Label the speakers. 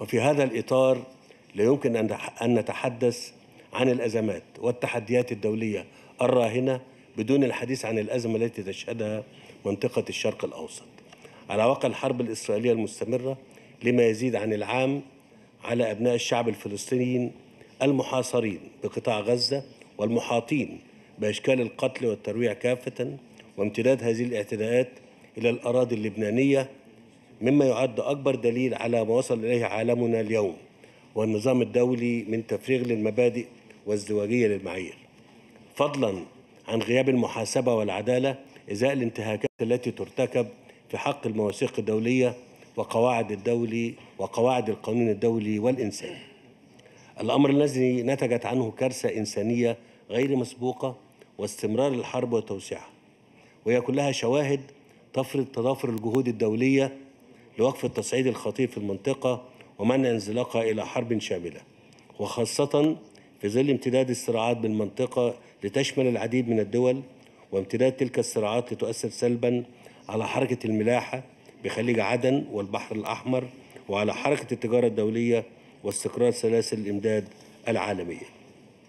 Speaker 1: وفي هذا الإطار لا يمكن أن نتحدث عن الأزمات والتحديات الدولية الراهنة بدون الحديث عن الأزمة التي تشهدها منطقة الشرق الأوسط. على واقع الحرب الإسرائيلية المستمرة لما يزيد عن العام على أبناء الشعب الفلسطينيين المحاصرين بقطاع غزة والمحاطين بأشكال القتل والترويع كافة وامتداد هذه الاعتداءات إلى الأراضي اللبنانية مما يعد أكبر دليل على ما وصل إليه عالمنا اليوم والنظام الدولي من تفريغ للمبادئ وازدواجية للمعايير. فضلا عن غياب المحاسبة والعدالة إزاء الانتهاكات التي ترتكب في حق المواثيق الدولية وقواعد الدولي وقواعد القانون الدولي والإنساني الأمر الذي نتجت عنه كارثة إنسانية غير مسبوقة واستمرار الحرب وتوسيعها وهي كلها شواهد تفرض تضافر الجهود الدولية لوقف التصعيد الخطير في المنطقة ومنع انزلاقها إلى حرب شاملة وخاصة في ظل امتداد الصراعات بالمنطقة لتشمل العديد من الدول وامتداد تلك الصراعات لتؤثر سلبا على حركة الملاحة بخليج عدن والبحر الأحمر وعلى حركة التجارة الدولية واستقرار سلاسل الإمداد العالمية.